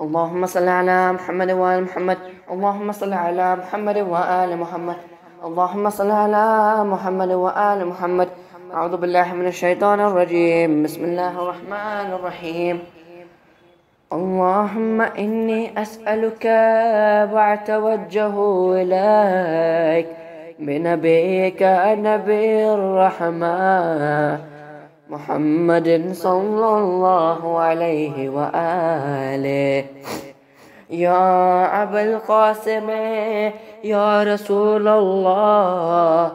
اللهم صل على محمد وآل محمد. اللهم صل على محمد وآل محمد. اللهم صل على محمد وآل محمد. أعوذ بالله من الشيطان الرجيم. بسم الله الرحمن الرحيم. اللهم إني أسألك وأتوجه إليك. بنبيك نبي الرحمة محمد صلى الله عليه وآله. يا أبا القاسم يا رسول الله.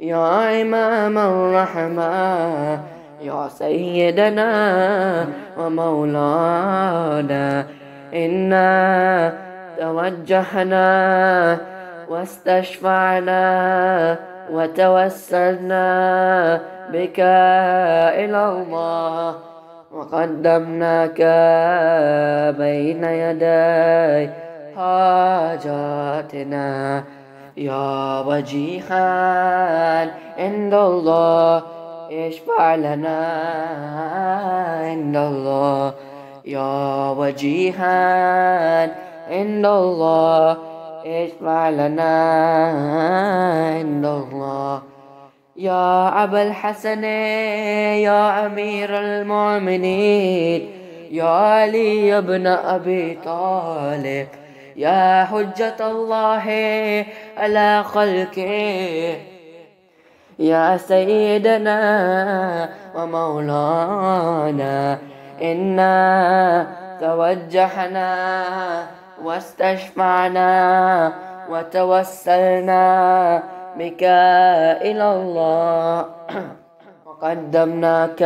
يا إمام الرحمة يا سيدنا ومولانا. إنا توجهنا واستشفعنا وتوسلنا بك إلى الله. وقدمناك بين يدي حاجاتنا. يا وجيها عند الله اشفع لنا عند الله. يا وجيها عند الله اشفع لنا عند الله. يا أبا الحسن يا أمير المؤمنين يا علي بن أبي طالب يا حجة الله على خلقه يا سيدنا ومولانا إنا توجهنا واستشفعنا وتوسلنا بك إلى الله. وقدمناك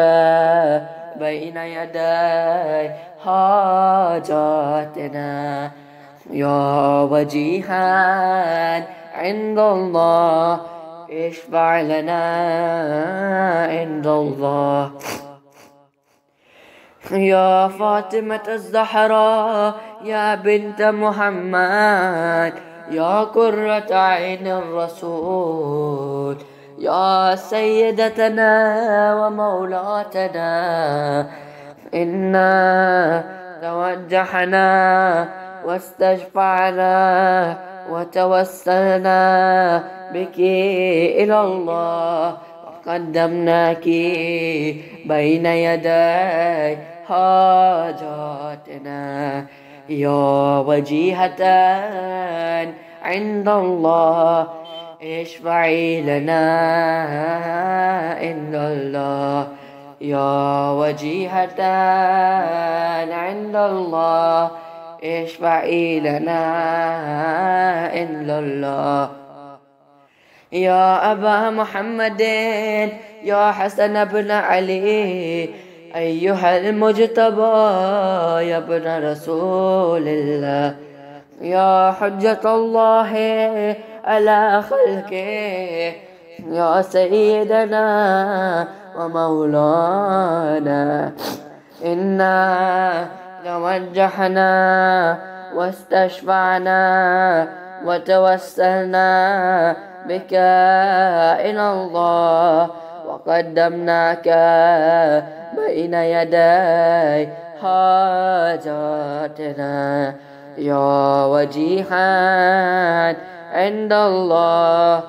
بين يدي حاجاتنا. يا وجيها عند الله اشفع لنا عند الله. يا فاطمة الزهراء يا بنت محمد يا قرة عين الرسول يا سيدتنا ومولاتنا إنا توجهنا واستشفعنا وتوسلنا بك إلى الله. وقدمناك بين يدي حاجاتنا. يا وجيهة عند الله اشفعي لنا عند الله. يا وجيهة عند الله اشفعي لنا عند الله. يا أبا محمد يا حسن بن علي أيها المجتبى يا ابن رسول الله يا حجة الله على خلقه يا سيدنا ومولانا. إنا توجهنا واستشفعنا وتوسلنا بك إلى الله. وقدمناك بين يدي حاجاتنا. يا وجيها عند الله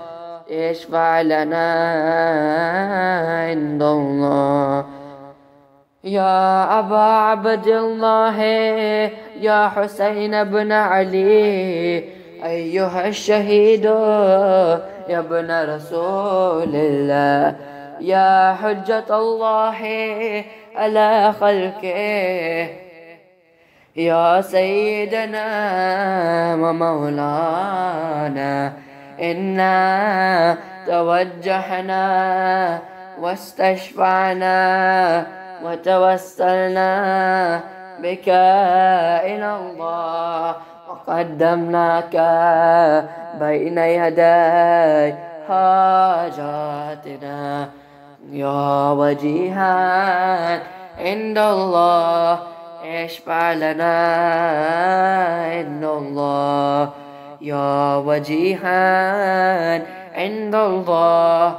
اشفع لنا. عند الله. يا أبا عبد الله يا حسين بن علي أيها الشهيد يا ابن رسول الله. يا حجة الله على خلقه. يا سيدنا ومولانا إنا توجهنا واستشفعنا وتوسلنا بك إلى الله وقدمناك بين يدي حاجاتنا. يا وجيها عند الله اشفع لنا عند الله. يا وجيها عند الله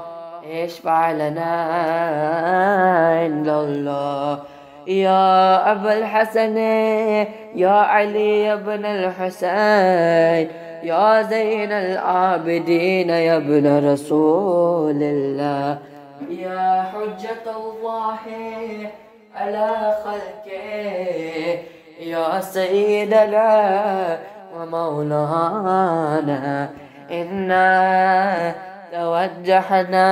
اشفع لنا عند الله. يا أبا الحسن يا علي بن الحسين يا زين العابدين يا ابن رسول الله. يا حجة الله على خلقه يا سيدنا ومولانا إنا توجهنا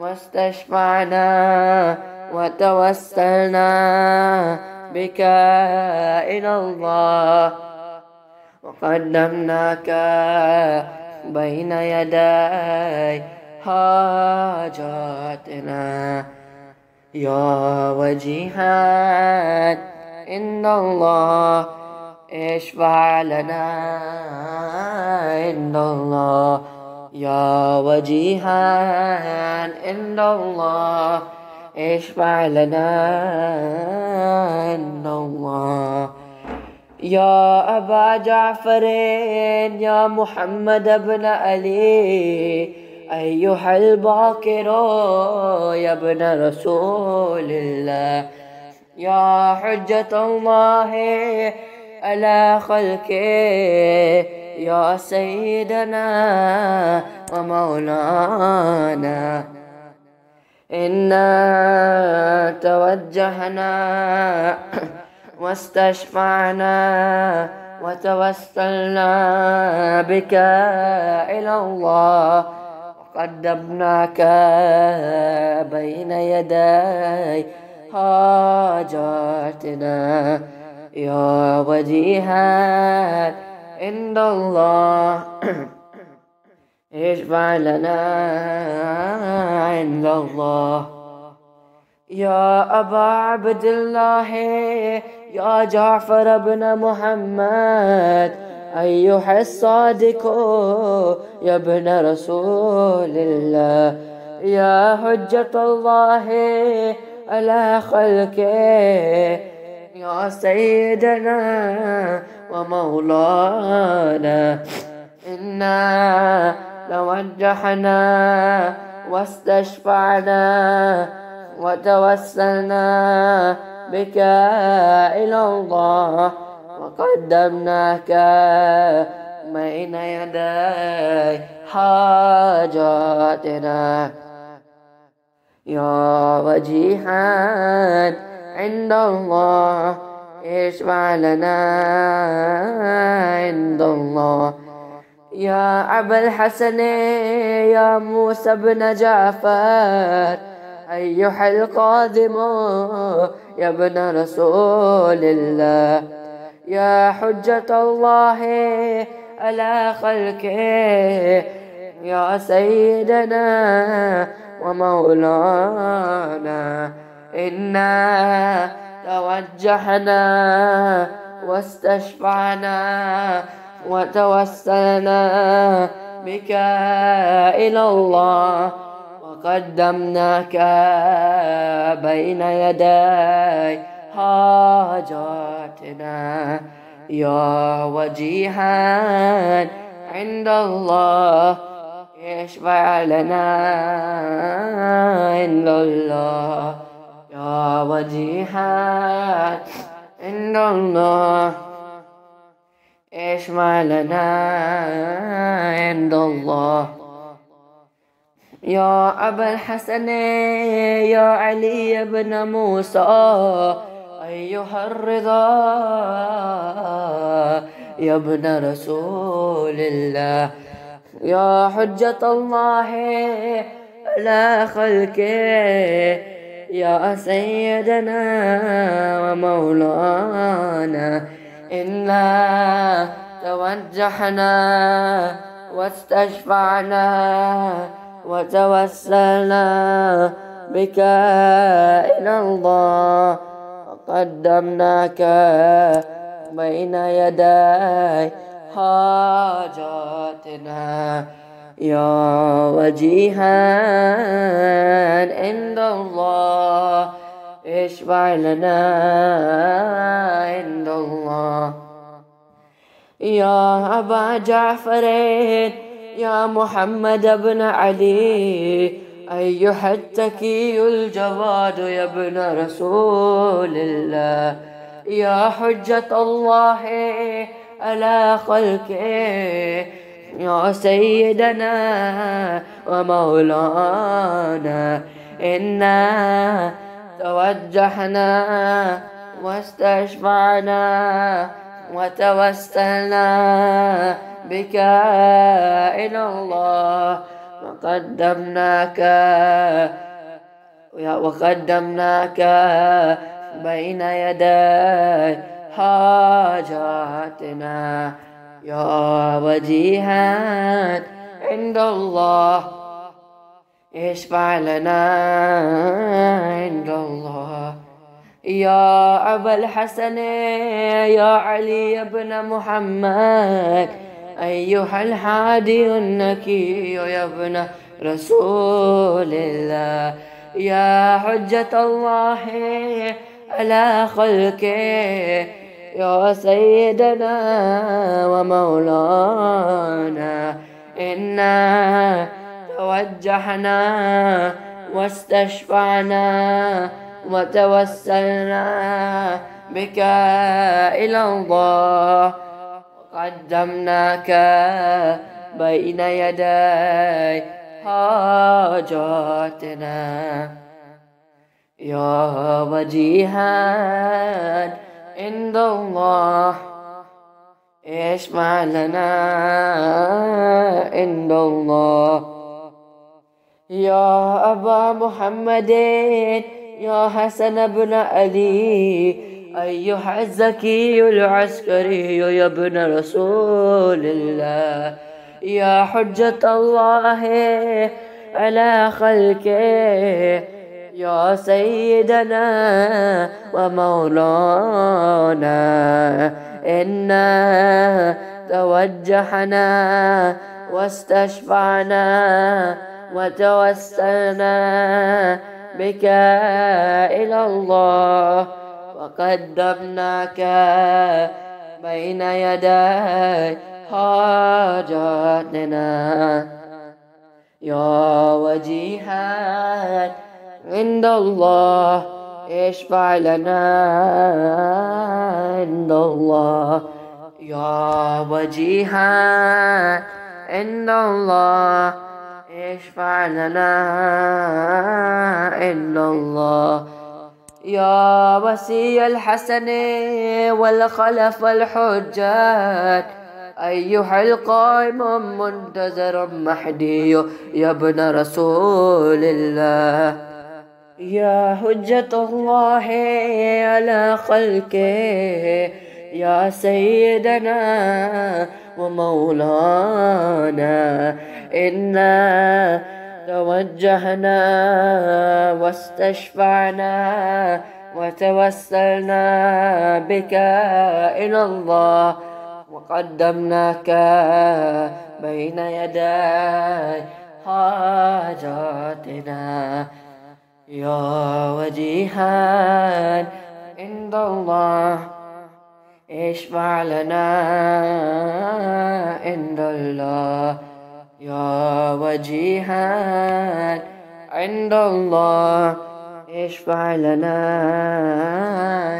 واستشفعنا وتوسلنا بك إلى الله. وقدمناك بين يدي حاجاتنا يا وجيها إن الله اشفع لنا. إن الله يا وجيها إن الله اشفع لنا. إن الله يا أبا جعفر يا محمد بن علي. أيها الباكر يا ابن رسول الله يا حجة الله على خلقه يا سيدنا ومولانا. إنا توجهنا واستشفعنا وتوسلنا بك إلى الله. وقدمناك بين يدي حاجاتنا. يا وجيها عند الله. اشفع لنا عند الله. يا أبا عبد الله. يا جعفر بن محمد. أيها الصادق يا ابن رسول الله يا حجة الله على خلقه يا سيدنا ومولانا إنا توجهنا واستشفعنا وتوسلنا بك إلى الله. وقدمناك بين يدي حاجاتنا. يا وجيها عند الله اشفع لنا. عند الله. يا أبا الحسن يا موسى بن جعفر أيها القادم يا ابن رسول الله. يا حجة الله على خلقه يا سيدنا ومولانا إنا توجهنا واستشفعنا وتوسلنا بك إلى الله وقدمناك بين يدي حاجاتنا يا وجيها عند الله اشفع لنا عند الله. يا وجيها عند الله اشفع لنا عند الله. يا أبا الحسن يا علي بن موسى أيها الرضا يا ابن رسول الله. يا حجة الله على خلقه يا سيدنا ومولانا. إنا توجهنا واستشفعنا وتوسلنا بك إلى الله. وقدمناك بين يدي حاجاتنا. يا وجيها عند الله اشفع لنا عند الله. يا أبا جعفر يا محمد بن علي أيها التكي الجواد يا ابن رسول الله يا حجة الله على خلقه يا سيدنا ومولانا إنا توجهنا واستشفعنا وتوسلنا بك إلى الله وقدمناك. وقدمناك بين يدي حاجاتنا. يا وجيها عند الله. اشفع لنا عند الله. يا أبا الحسن يا علي بن محمد. أيها الحادي النكي يا ابن رسول الله يا حجة الله على خلقه يا سيدنا ومولانا إنا توجهنا واستشفعنا وتوسلنا بك إلى الله. وقدمناك بين يدي حاجاتنا. يا وجيها عند الله اشفع لنا عند الله. يا أبا محمد يا حسن بن علي أيها الزكي العسكري يا ابن رسول الله يا حجة الله على خلقه يا سيدنا ومولانا إنا توجهنا واستشفعنا وتوسلنا بك إلى الله. وقدمناك بين يدي حاجاتنا. يا وجيها عند الله اشفع لنا. عند الله. يا وجيها عند الله اشفع لنا. عند الله يا وسي الحسن والخلف الحجات أيها القائم منتظر محدي يا ابن رسول الله. يا حجة الله على خلقه يا سيدنا ومولانا إنا توجهنا واستشفعنا وتوسلنا بك إلى الله وقدمناك بين يدي حاجاتنا. يا وجيها عند الله اشفع لنا عند الله يا وجيها عند الله اشفع لنا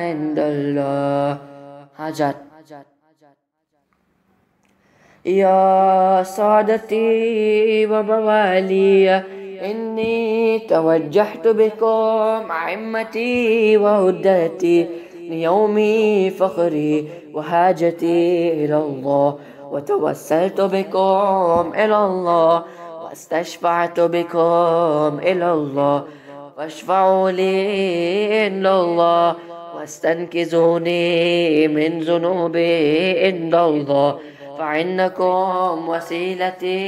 عند الله. حاجات يا سادتي وموالي إني توجهت بكم عمتي وهدتي ليومي فخري وحاجتي إلى الله. وتوسلت بكم إلى الله واستشفعت بكم إلى الله واشفعوا لي إلى الله واستنكزوني من ذنوبي عند الله فإنكم وسيلتي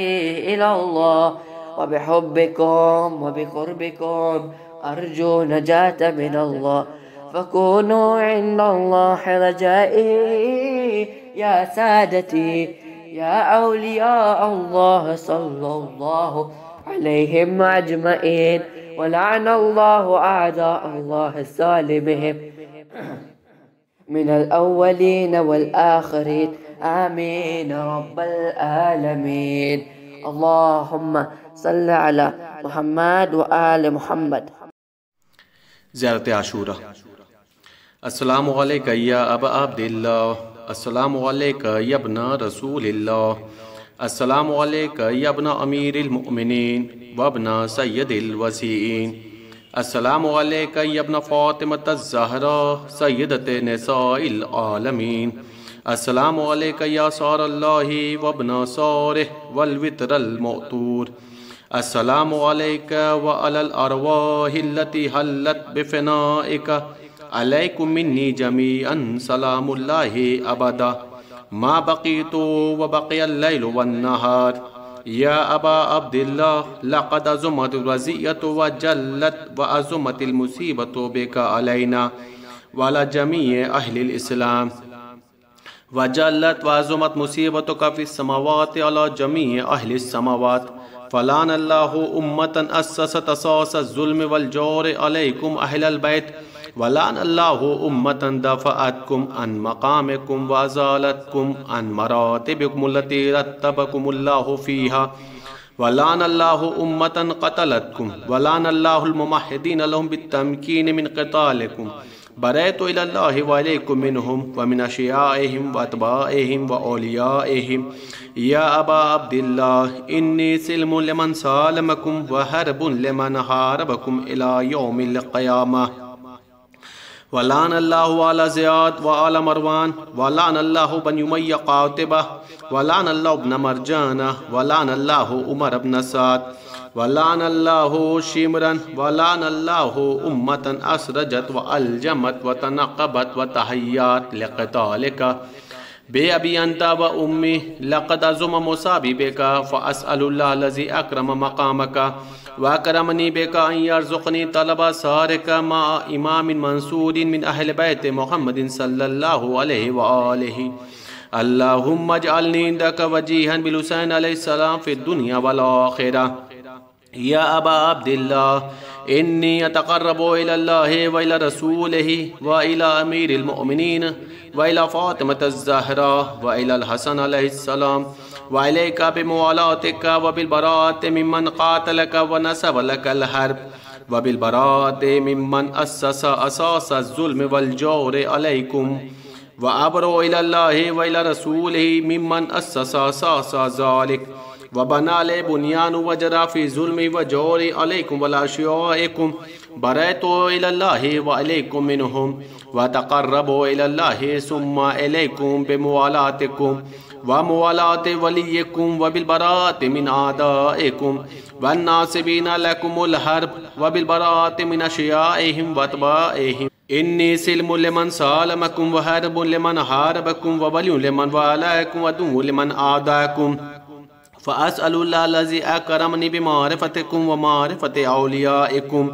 إلى الله وبحبكم وبقربكم أرجو نجاة من الله فكونوا عند الله رجائي يا سادتي يا أولياء الله صلى الله عليهم أجمعين. ولعن الله أعداء الله الظالمهم من الأولين والآخرين. آمين رب العالمين. اللهم صل على محمد وآل محمد. زیارت عاشورہ السلام علیکہ یا ابا عبداللہ. السلام علیکہ یا ابن رسول اللہ السلام علیکہ یا ابن امیر المؤمنین وابن سید الوسیعین السلام علیکہ یا ابن فاطمة الزہرہ سیدت نساء العالمین. السلام علیکہ یا صار اللہ وابن صارح والوتر المؤتور السلام علیکہ وعلى الارواح التي حلت بفنائکہ علیکم منی جمیعا سلام اللہ ابدا. ما بقیتو و بقی اللیل و النہار. یا ابا عبداللہ، لقد ازمت الرزیت و جلت و ازمت المصیبت بکا علینا والا جمیع اہل الاسلام. و جلت و ازمت مصیبت کا فی السماوات علا جمیع اہل السماوات. فلان اللہ امتا اسست اساس الظلم والجور علیکم اہل البیت. ولان اللہ امتا دفعتکم ان مقامکم وزالتکم ان مراتبکم اللتی رتبکم اللہ فیہا. ولان اللہ امتا قتلتکم. ولان اللہ الممحدین لهم بالتمکین من قتالکم. بریتو الاللہ وعلیکم منہم ومن اشیائہم واتبائہم وعولیائہم یا ابا عبداللہ، انی سلم لمن سالمکم وحرب لمن حاربکم الى یوم القیامہ. ولان اللہ والا زیاد والا مروان ولان اللہ بن یمی قاطبہ ولان اللہ ابن مرجانہ ولان اللہ عمر ابن سعد ولان اللہ شمرن ولان اللہ امتن اسرجت والجمت وتنقبت وتحیات لقتالکا بے ابی انتا و امی، لقد ازم مصابی بے کا فاسأل اللہ لذی اکرم مقامکا و کرمنی بے کا یرزقنی طلبہ سارک ما امام منصور من اہل بیت محمد صلی اللہ علیہ وآلہ اللہم اجعلنی اندک وجیہا بالحسین علیہ السلام فی الدنیا والآخرہ یا ابا عبداللہ إني أتقرب إلى الله وإلى رسوله وإلى أمير المؤمنين وإلى فاطمة الزهراء وإلى الحسن عليه السلام وإليك بموالاتك وبالبراءة ممن قاتلك ونسب لك الحرب وبالبراءة ممن أسس أساس الظلم والجور عليكم وأبرو إلى الله وإلى رسوله ممن أسس أساس ذلك وَبَنَا لَي بُنِيَانُ وَجَرَا فِي ظُلْمِ وَجَوْرِ عَلَيْكُمْ وَلَا علیکم بَرَيْتُوا إِلَى اللَّهِ وَعَلَيْكُمْ و وَتَقَرَّبُوا إِلَى اللَّهِ سُمَّا إِلَيْكُمْ بِمُوَالَاتِكُمْ وَمُوَالَاتِ وَلِيِّكُمْ وَبِالْبَرَاتِ مِنْ وبالبرات وَالنَّاسِبِينَ لَكُمُ الْحَرْبِ وَبِالْبَرَاتِ مِنْ وبالبرات من اِنِّي سِلْمُ لِمَنْ سَالَمَكُمْ وَحَرْبُ لِمَنْ حَارَبَكُمْ لمن لِمَنْ وولی لمن لِمَنْ ودو فأسأل الله الذي أكرمني بمعرفتكم ومعرفة أوليائكم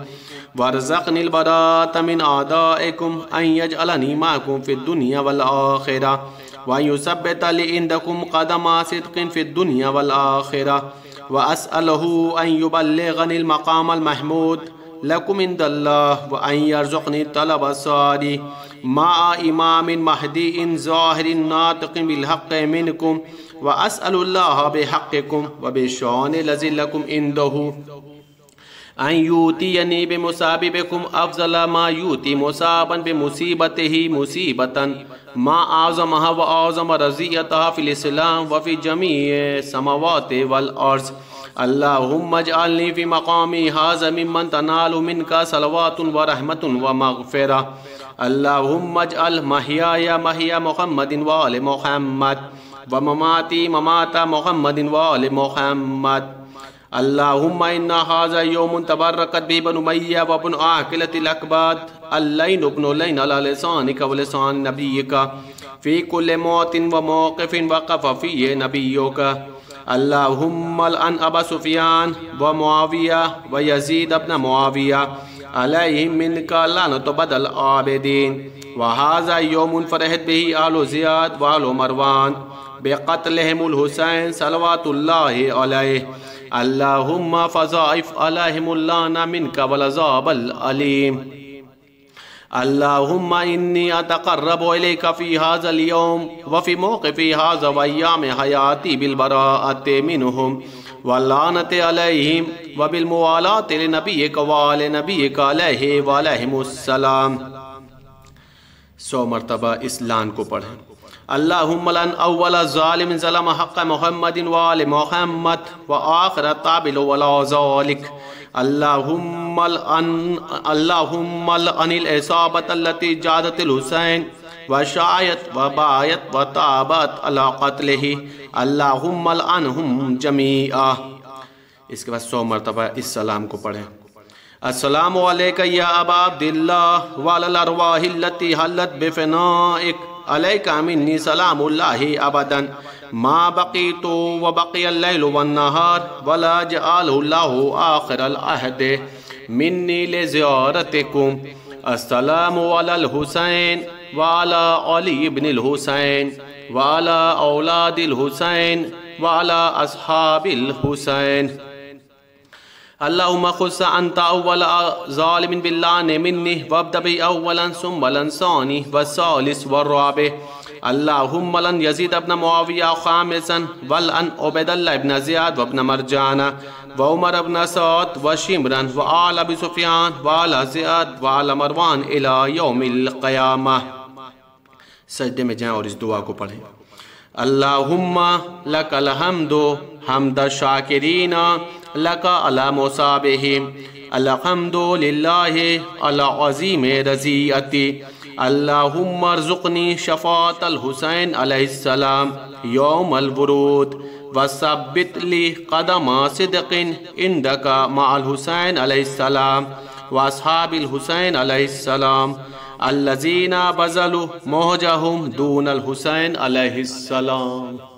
وارزقني البراءة من أعدائكم أن يجعلني معكم في الدنيا والآخرة وأن يثبت لي عندكم قدم صدق في الدنيا والآخرة وأسأله أن يبلغني المقام المحمود لكم عند الله وأن يرزقني طلب الصالح مع إمام مهدي ظاهر ناطق بالحق منكم وَأَسْأَلُ اللَّهَ بِحَقِّكُمْ وَبِشَانِ لَزِ لَكُمْ إِنْدَهُ أَنْ يُوتِيَنِي بِمُسَابِبِكُمْ اَفْزَلَ مَا يُوتِي مُسَابًا بِمُسِيبَتِهِ مُسِيبَتًا مَا آزَمَهَا وَآزَمَ رَزِيَتَهَا فِي الْإِسْلَامِ وَفِي جَمِيعِ سَمَوَاتِ وَالْأَرْضِ اللہم اجعلنی فی مقامی حاز من تنال منکا سلوات و رحمت و مغفرہ اللہم اجعل محیایا محیا محمد و آل محمد و مماتی مماتا محمد وال محمد. اللہم انا حاضا یوم تبرکت بی بن امیہ و بن آقلت الاکباد اللین ابن اللین علی لسانک و لسان نبیکا فی کل موت و موقف وقف فی نبیوکا اللہم الان ابا سفیان و معاویہ و یزید ابن معاویہ علیہم منکا لانت بدل آبدین و حاضا یوم فرحت بی آل زیاد و آل مروان. بقتلهم الحسین صلوات اللہ علیہ. اللہم فضائف علیہم اللہنا منک والعذاب العلیم. اللہم انی اتقرب الیک فی حاز اليوم وفی موقع فی حاز ویام حیاتی بالبراعت منہم واللانت علیہم وبالموالات لنبیک والنبیک علیہ والہم السلام. سو مرتبہ اس لعن کو پڑھیں۔ اللهم العن أول ظالم ظلم حق محمد وآل محمد وآخر تابع له على ذلك. اللهم العن العصابة التي جاهدت الحسين وشايعت وشايعت وبايعت وتابعت على قتله. اللهم العنهم جميعا اس کے بعد سو مرتبہ اس سلام کو پڑھیں. السلام علیکہ یا ابا عبداللہ والالارواہ اللتی حلت بفنائک. علیکہ منی سلام اللہ ابدا. ما بقیتو و بقی اللیل و النہار ولا جعال اللہ آخر الاہد منی لزیارتکم. السلام علی الحسین وعلا علی بن الحسین وعلا اولاد الحسین وعلا اصحاب الحسین. اللہم خص انتا اول ظالم باللان منی وابدبی اولا سم ولن ثانی والثالث والرابع اللہم لن یزید ابن معاویہ خامسا ولن عبد اللہ ابن زیاد وابن مرجانہ وعمر ابن سعود وشمرن وآل ابی سفیان وآل زیاد وآل مروان الہ یوم القیامہ سجدے میں جائیں اور اس دعا کو پڑھیں اللهم لک الحمد حمد شاکرین لَكَ عَلَى مُصَابِهِمْ الْحَمْدُ لِلَّهِ عَلَى عظیم رضیعتی. اللہم ارزقنی شفاعت الحسین علیہ السلام یوم الورود. وثبت لی قدم صدق اندکا مع الحسین علیہ السلام واصحاب الحسین علیہ السلام الذين بذلوا موجہم دون الحسین علیہ السلام.